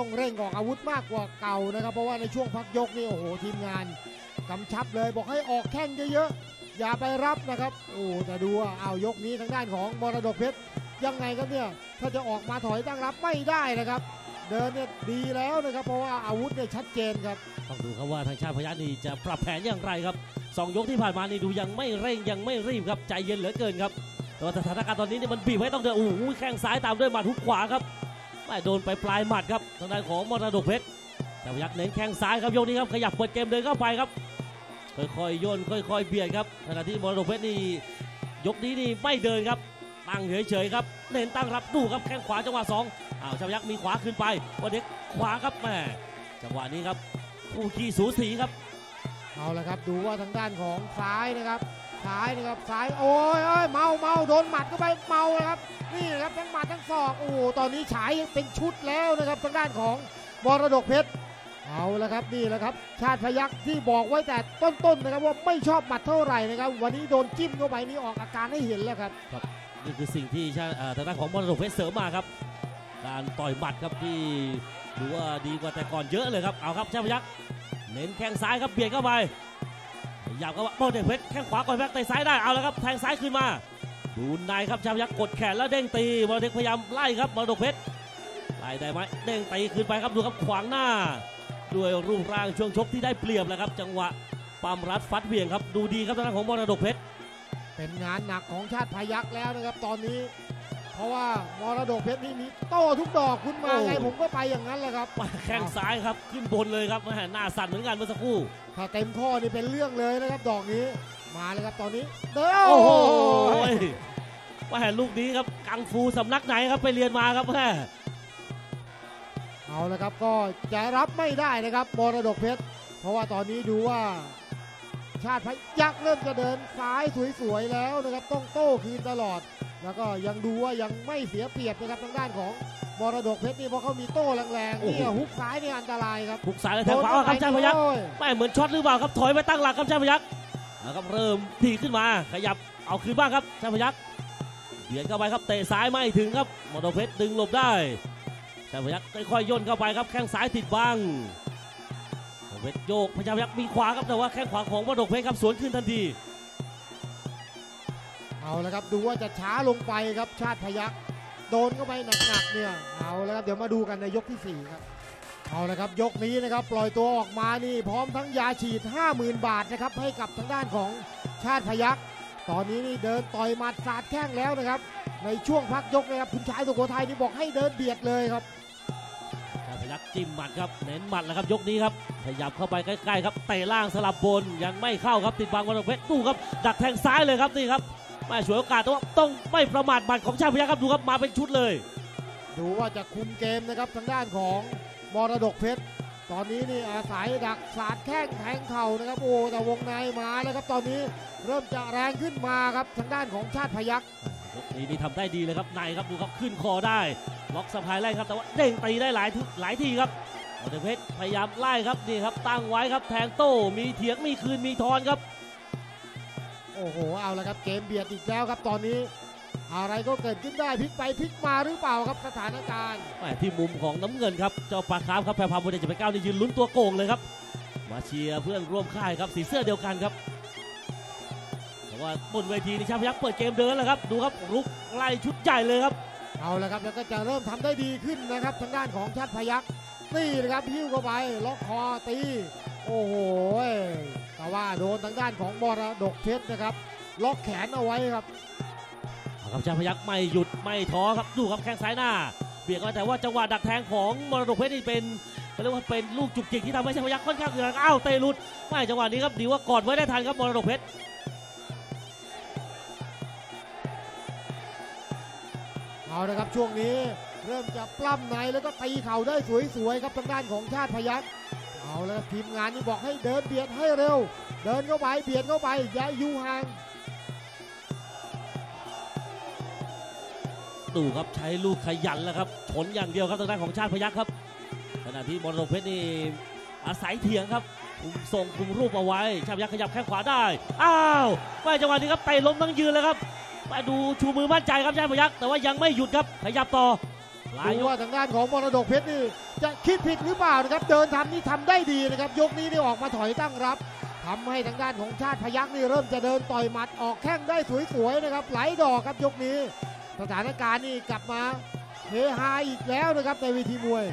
ต้องเร่งออกอาวุธมากกว่าเก่านะครับ เพราะว่าในช่วงพักยกนี่โอ้โหทีมงานกำชับเลยบอกให้ออกแข้งเยอะๆอย่าไปรับนะครับโอ้แต่ดูว่าเอายกนี้ทางด้านของมรดกเพชรยังไงครับเนี่ยถ้าจะออกมาถอยตั้งรับไม่ได้นะครับ เดินเนี่ยดีแล้วนะครับ เพราะว่าอาวุธเนี่ยชัดเจนครับต้องดูครับว่าทางชาติพยัคฆ์นี่จะปรับแผนอย่างไรครับสองยกที่ผ่านมานี่ดูยังไม่เร่งยังไม่รีบครับใจเย็นเหลือเกินครับแต่ว่าสถานการณ์ตอนนี้นี่มันบีบให้ต้องเดินโอ้โหแข้งซ้ายตามด้วยหมัดหุกขวาครับ ไม่โดนไปปลายหมัดครับทางด้านของมรดกเพชรชาติพยัคฆ์เน้นแข้งซ้ายครับยกนี้ครับขยับเปิดเกมเดินเข้าไปครับ ค่อยๆย่นค่อยๆเบียดครับขณะที่มรดกเพชรนี่ยกนี้นี่ไม่เดินครับตั้งเฉยๆครับเน้นตั้งรับดูครับแข้งขวาจังหวะสองอ้าวชาติพยัคฆ์มีขวาขึ้นไปวันเด็กขวาครับแม่จังหวะนี้ครับคู่ขี้สูสีครับเอาละครับดูว่าทางด้านของซ้ายนะครับ ซ้ายนะครับซ้ายโอ้ยเอ้ยเมาเมาโดนหมัดเข้าไปเมาเลยครับนี่ครับทั้งหมัดทั้งศอกโอ้ตอนนี้ฉายเป็นชุดแล้วนะครับทางด้านของมรดกเพชรเอาละครับนี่แหละครับ ชาติพยักที่บอกไว้แต่ต้นๆนะครับว่าไม่ชอบหมัดเท่าไหร่นะครับ วันนี้โดนจิ้มเข้าไปนี่ออกอาการให้เห็นแล้วครับนี่คือสิ่งที่ชาทางด้านของมรดกเพชรเสริมมาครับ การต่อยหมัดครับที่ดูว่าดีกว่าแต่ก่อนเยอะเลยครับเอาครับชาติพยักเน้นแข้งซ้ายครับเบียดเข้าไป หยาบเข้ามามรดกเพชรแข้งขวาก่อนแบ็คเตะซ้ายได้เอาแล้วครับแทงซ้ายขึ้นมาดูในครับชาติพยักษ์กดแขนแล้วเด้งตีมรดกพยายามไล่ครับมรดกเพชรไล่ได้ไหมเด้งตีขึ้นไปครับดูครับขวางหน้า ด้วยรูปร่างช่วงชกที่ได้เปรียบแล้วครับ จังหวะปั๊มรัดฟัดเหวี่ยงครับดูดีครับทางของมรดกเพชรเป็นงานหนักของชาติพยักษ์แล้วนะครับตอนนี้ เพราะว่ามรดกเพชรนี่มีโต้ทุกดอกคุณมาไงผมก็ไปอย่างนั้นแหละครับมาแข้งซ้ายครับขึ้นบนเลยครับแม่หน้าสั่นเหมือนกันเมื่อสักครู่ถ้าเต็มข้อนี่เป็นเรื่องเลยนะครับดอกนี้มาเลยครับตอนนี้เด้อโอ้โอ้โหโหแม่ลูกนี้ครับกังฟูสำนักไหนครับไปเรียนมาครับแม่เอาละครับก็จะรับไม่ได้นะครับมรดกเพชรเพราะว่าตอนนี้ดูว่าชาติพยักษ์เริ่มจะเดินซ้ายสวยๆแล้วนะครับ ต้องโต้คืนตลอด แล้วก็ยังดูว่ายังไม่เสียเปรียบนะครับทางด้านของมรดกเพชรนี่เพราะเขามีโต้แรงๆนี่ฮุกซ้ายนี่อันตรายครับหุกซ้ายและแทงขวาครับชาติพยักษ์โอ้ไม่เหมือนช็อตหรือเปล่าครับถอยไปตั้งหลักครับชาติพยักษ์แล้วครับเริ่มดีขึ้นมาขยับเอาคืนบ้างครับชาติพยักษ์เบียดเข้าไปครับเตะซ้ายไม่ถึงครับมรดกเพชรดึงหลบได้ชาติพยักษ์ค่อยๆย่นเข้าไปครับแข้งซ้ายติดบังมรดกเพชรโยกพยายามยักษ์มีขวาครับแต่ว่าแข้งขวาของมรดกเพชรครับสวนขึ้นทันที เอาละครับดูว่าจะช้าลงไปครับชาติพยักโดนเข้าไปหนักๆเนี่ยเอาละครับเดี๋ยวมาดูกันในยกที่สี่ครับเอาละครับยกนี้นะครับปล่อยตัวออกมานี่พร้อมทั้งยาฉีด 50,000 บาทนะครับให้กับทางด้านของชาติพยักตอนนี้นี่เดินต่อยหมัดสาดแข้งแล้วนะครับ ในช่วงพักยกนะครับคุณชายสุโขทัยนี่บอกให้เดินเบียดเลยครับชาติพยักจิ้มหมัดครับเน้นหมัดแล้วครับยกนี้ครับขยับเข้าไปใกล้ๆครับเตะล่างสลับบนยังไม่เข้าครับติดบังมรดกเพชรดูครับดักแทงซ้ายเลยครับนี่ครับ ไม่ฉวยโอกาสแต่ว่าต้องไม่ประมาทหมัดของชาติพยักครับดูครับมาเป็นชุดเลย ดูว่าจะคุมเกมนะครับทางด้านของมรดกเพชรตอนนี้นี่อาศัยดักสาดแข้งแทงเข่านะครับโอ้แต่วงในมาแล้วครับตอนนี้เริ่มจะแรงขึ้นมาครับทางด้านของชาติพยักยกนี้นี่ทำได้ดีเลยครับในครับดูครับขึ้นคอได้ ล็อกสะพายไล่ครับแต่ว่าเด้งตีได้หลายทุกหลายทีครับมรดกเพชรพยายามไล่ครับนี่ครับตั้งไว้ครับแทงโต้มีเถียงมีคืนมีทอนครับ โอ้โห เอาละครับเกมเบียดอีกแล้วครับตอนนี้ อะไรก็เกิดขึ้นได้พลิกไปพลิกมาหรือเปล่าครับสถานการณ์แม่ที่มุมของน้ำเงินครับเจ้าปลาคาร์ฟครับแพรพาบุญจะไปก้าวนี่ยืนลุ้นตัวโกงเลยครับ มาเชียร์เพื่อนร่วมค่ายครับสีเสื้อเดียวกันครับแต่ว่าบนเวทีนี่ชาพยักษ์เปิดเกมเดินแล้วครับดูครับลุกไล่ชุดใหญ่เลยครับ เอาละครับแล้วก็จะเริ่มทำได้ดีขึ้นนะครับทางด้านของชาติพยักตีนะครับหิ้วเข้าไปล็อกคอตี โอ้โห แต่ว่าโดนทางด้านของมรดกเพชรนะครับล็อกแขนเอาไว้ครับเอาครับชาพยักษ์ไม่หยุดไม่ท้อครับดูครับแข้งซ้ายหน้า เบียดกันแต่ว่าจังหวะดักแทงของมรดกเพชรนี่เป็นเขาเรียกว่าเป็นลูกจุกจิกที่ทำให้ชาพยักษ์ค่อนข้างอึดอัดอ้าวเตะหลุดไม่จังหวะนี้ครับดีว่ากอดไว้ได้ทันครับมรดกเพชรเอาละครับช่วงนี้เริ่มจะปล้ำในแล้วก็ตีเข่าได้สวยๆครับทางด้านของชาติพยัก เอาละครับทีมงานนี่บอกให้เดินเบียดให้เร็ว เดินเข้าไปเบียดเข้าไปอย่าอยู่ห่างดูครับใช้ลูกขยันแล้วครับชนอย่างเดียวครับทางด้านของชาติพยักษ์ครับขณะที่มรดกเพชรนี่อาศัยเถียงครับคุมทรงคุมรูปเอาไว้ ชาติพยักษ์ขยับแข้งขวาได้อ้าวไม่จังหวะนี้ครับเตะล้มทั้งยืนเลยครับไปดูชูมือมั่นใจครับชาติพยักษ์แต่ว่ายังไม่หยุดครับขยับต่อ ดูว่าทางด้านของมรดกเพชรนี่จะคิดผิดหรือเปล่านะครับเดินทำนี่ทำได้ดีนะครับ ยกนี้นี่ออกมาถอยตั้งรับทำให้ทางด้านของชาติพยักนี่เริ่มจะเดินต่อยหมัดออกแข้งได้สวยๆนะครับไหลดอกครับยกนี้ สถานการณ์นี่กลับมาเฮฮาอีกแล้วนะครับในเวทีมวย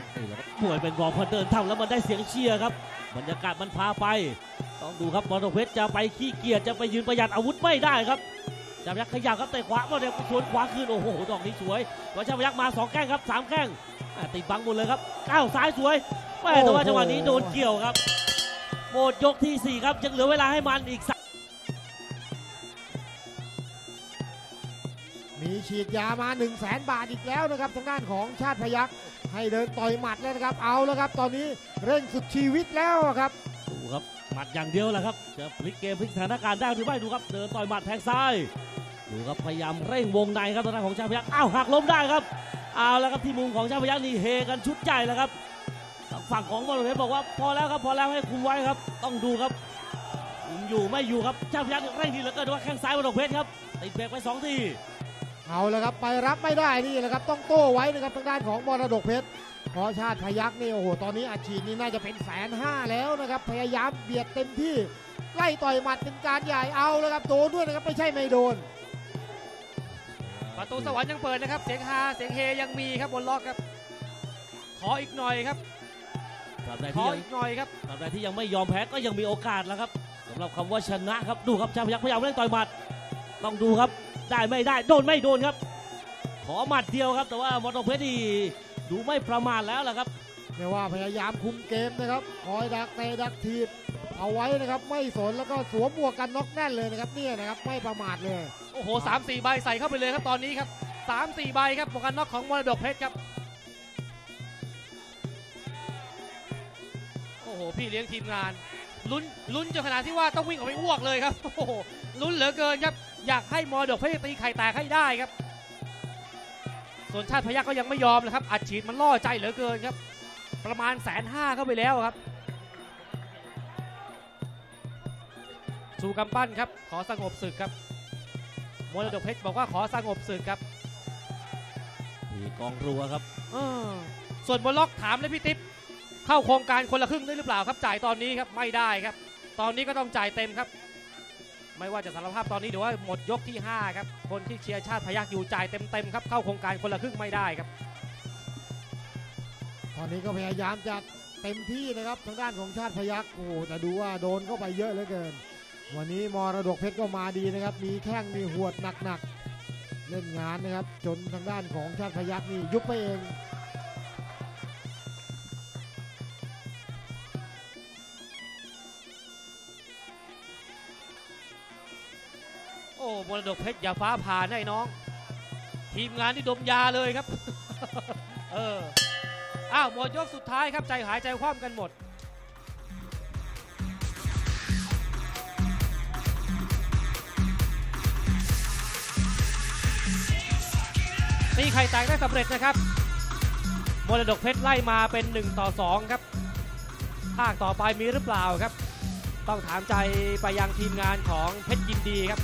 มวยเป็นรองพอเดินทำแล้วมันได้เสียงเชียร์ครับบรรยากาศมันพาไป ต้องดูครับมรดกเพชรจะไปขี้เกียจจะไปยืนประหยัดอาวุธไม่ได้ครับ ชาพยักษ์ขยับครับเตะขวามาเดี๋ยวสวนขวาคืนโอ้โหดอกนี้สวยวัชรพยักษ์มาสองแข้งครับสามแข้งติดบังหมดเลยครับก้าวซ้ายสวยแม่แต่ว่าจังหวะนี้โดนเกี่ยวครับหมดยกที่สี่ครับยังเหลือเวลาให้มันอีกสักมีฉีดยามา1 0 0 0 0แสนบาทอีกแล้วนะครับทางด้านของชาติพยักให้เดินต่อยหมัดแล้วนะครับเอาแล้วครับ ตอนนี้เร่งสุดชีวิตแล้วครับ ครับหมัดอย่างเดียวแหละครับจะพลิกเกมพลิกสถานการณ์ได้หรือไม่ดูครับเดินต่อยหมัดแทงซ้ายดูครับพยายามเร่งวงในครับทางด้านของชาพยักษ์อ้าวหักล้มได้ครับเอาแล้วครับที่มุมของชาพยักษ์นี่เฮกันชุดใหญ่แล้วครับทางฝั่งของมรดเพชรบอกว่าพอแล้วครับพอแล้วให้คุมไว้ครับ ต้องดูครับคุมอยู่ไม่อยู่ครับชาพยักษ์เร่งดีเหลือเกินว่าแข้งซ้ายมรดเพชรครับติดเบรกไปสองที เอาแล้วครับไปรับไม่ได้นี่แหละครับต้องโต้ไว้นะครับทางด้านของมรดกเพชรเพราะชาติพยักนี่โอ้โหตอนนี้อาชีพนี่น่าจะเป็นแสนห้าแล้วนะครับพยายามเบียดเต็มที่ไล่ต่อยหมัดเป็นการใหญ่เอาแล้วครับโดนด้วยนะครับไม่ใช่ไม่โดน ประตูสวรรค์ยังเปิดนะครับ เสียงฮาเสียงเฮยังมีครับบนล็อกครับ ขออีกหน่อยครับตราบใดขที่อยังอีกหน่อยครับตราบใดที่ยังไม่ยอมแพ้ก็ยังมีโอกาสแล้วครับสำหรับคำว่าชนะครับดูครับชาพยักษ์พยายามเร่งต่อยหมัด ต้องดูครับ ได้ไม่ได้โดนไม่โดนครับ ขอหมัดเดียวครับ แต่ว่ามรดกเพชรนี่ดูไม่ประมาทแล้วล่ะครับเรียกว่าพยายามคุมเกมนะครับคอยดักเตะดักทีบเอาไว้นะครับ ไม่สนแล้วก็สวมหมวกกันน็อกแน่นเลยนะครับเนี่ยนะครับไม่ประมาทเลยโอ้โหสามสี่ใบใส่เข้าไปเลยครับตอนนี้ครับสามสี่ใบครับหมวกกันน็อกของมรดกเพชรครับโอ้โหพี่เลี้ยงทีมงานลุ้นลุ้นจนขนาดที่ว่าต้องวิ่งออกไปอ้วกเลยครับโอ้โหลุ้นเหลือเกินครับ อยากให้มรดกเพชรตีไข่แตกให้ได้ครับ ส่วนชาติพยักก็ยังไม่ยอมนะครับอัดฉีดมันล่อใจเหลือเกินครับ ประมาณแสนห้าเข้าไปแล้วครับชูกำปั้นครับขอสงบศึกครับมรดกเพชรบอกว่าขอสงบศึกครับที่กองรัวครับเออส่วนบนล็อกถามเลยพี่ติ๊บเข้าโครงการคนละครึ่งได้หรือเปล่าครับ จ่ายตอนนี้ครับไม่ได้ครับ ตอนนี้ก็ต้องจ่ายเต็มครับ ไม่ว่าจะสารภาพตอนนี้หรือว่าหมดยกที่ 5 ครับ คนที่เชียร์ชาติพยักอยู่จ่ายเต็มๆครับ เข้าโครงการคนละครึ่งไม่ได้ครับ ตอนนี้ก็พยายามจะเต็มที่นะครับทางด้านของชาติพยักโอ้แต่ดูว่าโดนเข้าไปเยอะเหลือเกิน วันนี้มรดกเพชรก็มาดีนะครับ มีแข้งมีหวดหนักๆเล่นงานนะครับ จนทางด้านของชาติพยักนี่ยุบไปเอง โอ้มรดกเพชรอย่าฟ้าผ่าให้น้อง ทีมงานที่ดมยาเลยครับ เอออ้าวหมดยกสุดท้ายครับใจหายใจคว่ำกันหมดตีไข่แตกได้สำเร็จนะครับมรดกเพชรไล่มาเป็น 1 ต่อ 2 ครับ ภาคต่อไปมีหรือเปล่าครับ ต้องถามใจไปยังทีมงานของเพชรยินดีครับ